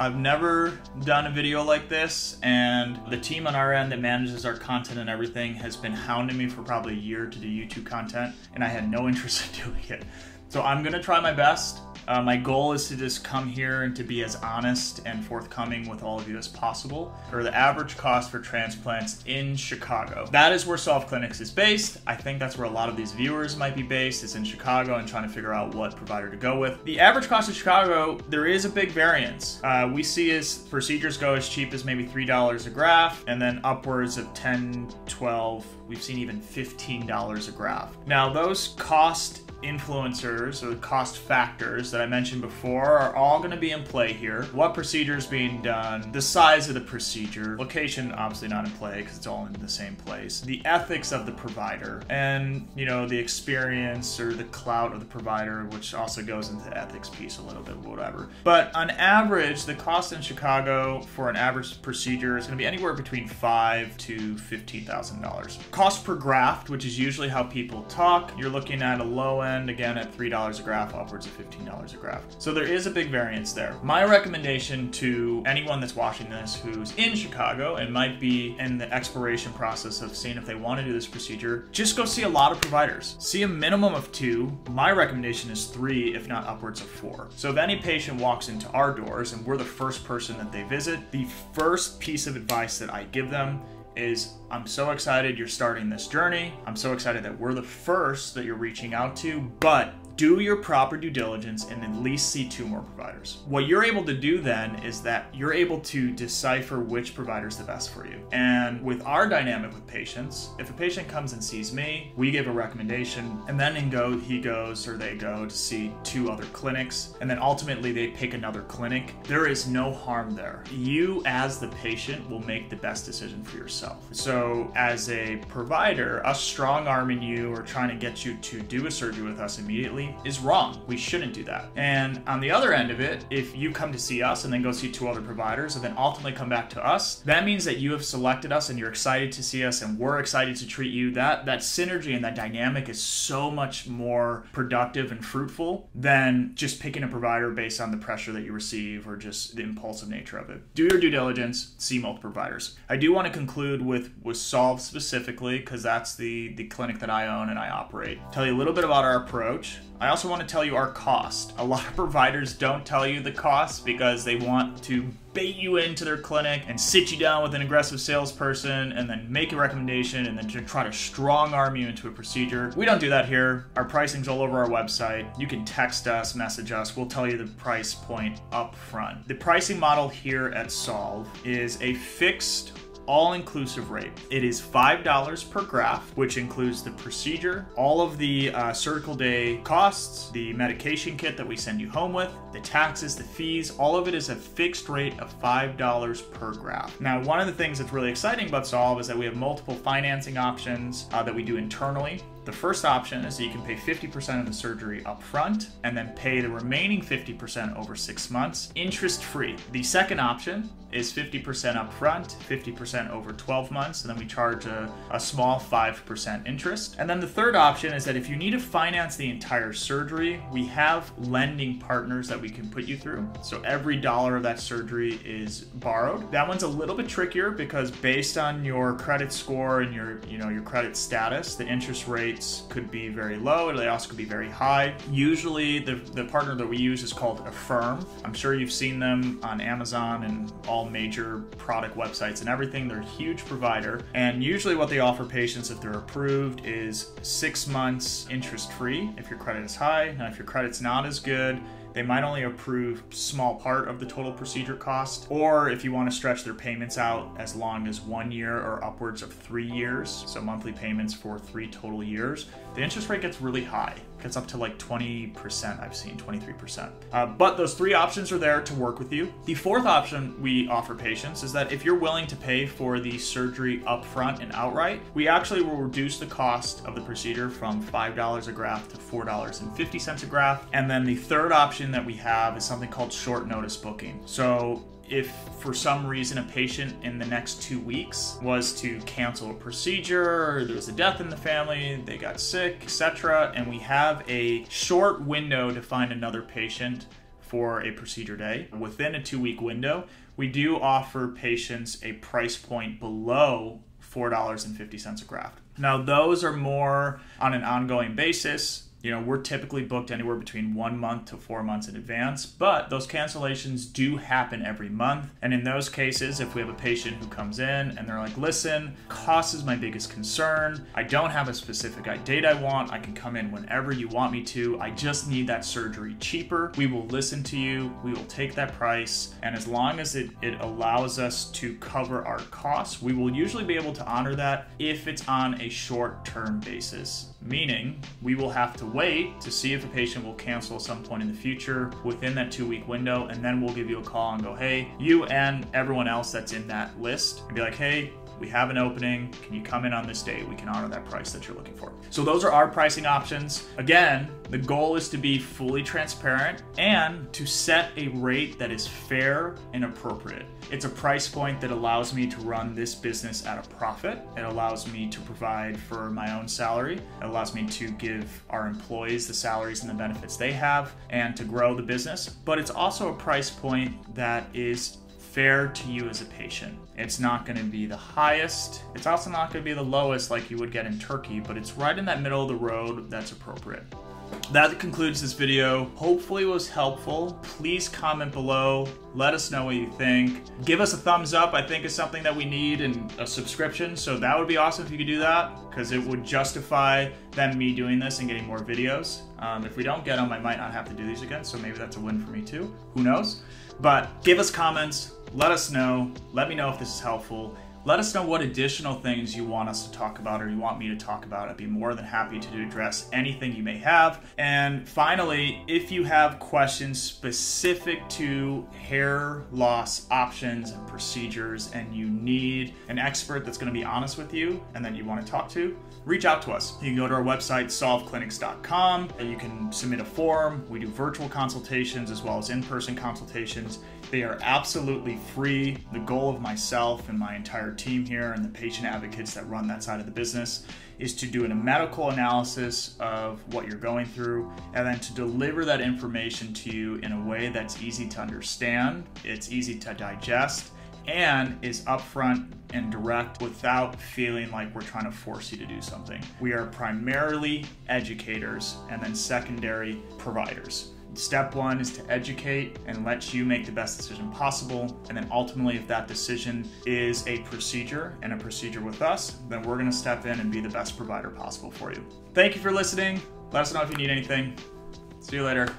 I've never done a video like this, and the team on our end that manages our content and everything has been hounding me for probably a year to do YouTube content, and I had no interest in doing it. So I'm gonna try my best. Uh, my goal is to just come here and to be as honest and forthcoming with all of you as possible for the average cost for transplants in Chicago. That is where Solve Clinics is based. I think that's where a lot of these viewers might be based, is in Chicago and trying to figure out what provider to go with. The average cost in Chicago, there is a big variance. Uh, we see as procedures go as cheap as maybe $3 a graft and then upwards of 10, 12, we've seen even $15 a graft. Now those cost influencers or the cost factors that I mentioned before are all going to be in play here. What procedure is being done, the size of the procedure, location obviously not in play because it's all in the same place, the ethics of the provider, and you know the experience or the clout of the provider, which also goes into the ethics piece a little bit, whatever. But on average, the cost in Chicago for an average procedure is going to be anywhere between five to fifteen thousand dollars. Cost per graft, which is usually how people talk, you're looking at a low end again at $3 a graft, upwards of $15 a graft. So there is a big variance there. My recommendation to anyone that's watching this who's in Chicago and might be in the exploration process of seeing if they want to do this procedure, just go see a lot of providers. See a minimum of two. My recommendation is three, if not upwards of four. So if any patient walks into our doors and we're the first person that they visit, the first piece of advice that I give them is I'm so excited you're starting this journey. I'm so excited that we're the first that you're reaching out to, but do your proper due diligence and at least see two more providers. What you're able to do then is that you're able to decipher which provider is the best for you. And with our dynamic with patients, if a patient comes and sees me, we give a recommendation, and then in go he goes or they go to see two other clinics, and then ultimately they pick another clinic. There is no harm there. You as the patient will make the best decision for yourself. So as a provider, us strong arming you or trying to get you to do a surgery with us immediately is wrong. We shouldn't do that. And on the other end of it, if you come to see us and then go see two other providers and then ultimately come back to us, that means that you have selected us and you're excited to see us and we're excited to treat you. That that synergy and that dynamic is so much more productive and fruitful than just picking a provider based on the pressure that you receive or just the impulsive nature of it. Do your due diligence, see multiple providers. I do want to conclude with with Solve specifically because that's the the clinic that I own and I operate. Tell you a little bit about our approach. I also want to tell you our cost. A lot of providers don't tell you the cost because they want to bait you into their clinic and sit you down with an aggressive salesperson and then make a recommendation and then to try to strong arm you into a procedure. We don't do that here. Our pricing's all over our website. You can text us, message us. We'll tell you the price point up front. The pricing model here at Solve is a fixed all-inclusive rate. It is $5 per graft, which includes the procedure, all of the uh, surgical day costs, the medication kit that we send you home with, the taxes, the fees, all of it is a fixed rate of $5 per graft. Now, one of the things that's really exciting about Solve is that we have multiple financing options uh, that we do internally. The first option is that you can pay 50% of the surgery up front and then pay the remaining 50% over six months, interest free. The second option is 50% up front, 50% over 12 months, and then we charge a, a small 5% interest. And then the third option is that if you need to finance the entire surgery, we have lending partners that we can put you through. So every dollar of that surgery is borrowed. That one's a little bit trickier because based on your credit score and your, you know, your credit status, the interest rates could be very low. Or they also could be very high. Usually the, the partner that we use is called Affirm. I'm sure you've seen them on Amazon and all major product websites and everything. They're a huge provider. And usually what they offer patients if they're approved is six months interest free if your credit is high. Now if your credit's not as good, they might only approve small part of the total procedure cost, or if you want to stretch their payments out as long as one year or upwards of three years, so monthly payments for three total years, the interest rate gets really high. Gets up to like 20%, I've seen 23%. Uh, but those three options are there to work with you. The fourth option we offer patients is that if you're willing to pay for the surgery upfront and outright, we actually will reduce the cost of the procedure from $5 a graft to $4.50 a graft. And then the third option that we have is something called short notice booking. So if for some reason a patient in the next two weeks was to cancel a procedure, there was a death in the family, they got sick, etc., and we have a short window to find another patient for a procedure day within a two week window, we do offer patients a price point below $4.50 a graft. Now, those are more on an ongoing basis you know, we're typically booked anywhere between one month to four months in advance, but those cancellations do happen every month. And in those cases, if we have a patient who comes in and they're like, listen, cost is my biggest concern. I don't have a specific date I want. I can come in whenever you want me to. I just need that surgery cheaper. We will listen to you. We will take that price. And as long as it, it allows us to cover our costs, we will usually be able to honor that if it's on a short term basis, meaning we will have to wait to see if a patient will cancel at some point in the future within that two week window, and then we'll give you a call and go, hey, you and everyone else that's in that list, and be like, hey, we have an opening. Can you come in on this date? We can honor that price that you're looking for. So those are our pricing options. Again, the goal is to be fully transparent and to set a rate that is fair and appropriate. It's a price point that allows me to run this business at a profit. It allows me to provide for my own salary. It allows me to give our employees the salaries and the benefits they have and to grow the business. But it's also a price point that is fair to you as a patient. It's not going to be the highest. It's also not going to be the lowest like you would get in Turkey, but it's right in that middle of the road that's appropriate. That concludes this video. Hopefully it was helpful. Please comment below. Let us know what you think. Give us a thumbs up. I think is something that we need and a subscription. So that would be awesome if you could do that because it would justify them me doing this and getting more videos. Um, if we don't get them, I might not have to do these again. So maybe that's a win for me too. Who knows? But give us comments. Let us know. Let me know if this is helpful. Let us know what additional things you want us to talk about or you want me to talk about. I'd be more than happy to address anything you may have. And finally, if you have questions specific to hair loss options and procedures and you need an expert that's going to be honest with you and that you want to talk to, reach out to us. You can go to our website, solveclinics.com, and you can submit a form. We do virtual consultations as well as in person consultations. They are absolutely free. The goal of myself and my team here and the patient advocates that run that side of the business is to do a medical analysis of what you're going through and then to deliver that information to you in a way that's easy to understand, it's easy to digest, and is upfront and direct without feeling like we're trying to force you to do something. We are primarily educators and then secondary providers. Step one is to educate and let you make the best decision possible. And then ultimately, if that decision is a procedure and a procedure with us, then we're gonna step in and be the best provider possible for you. Thank you for listening. Let us know if you need anything. See you later.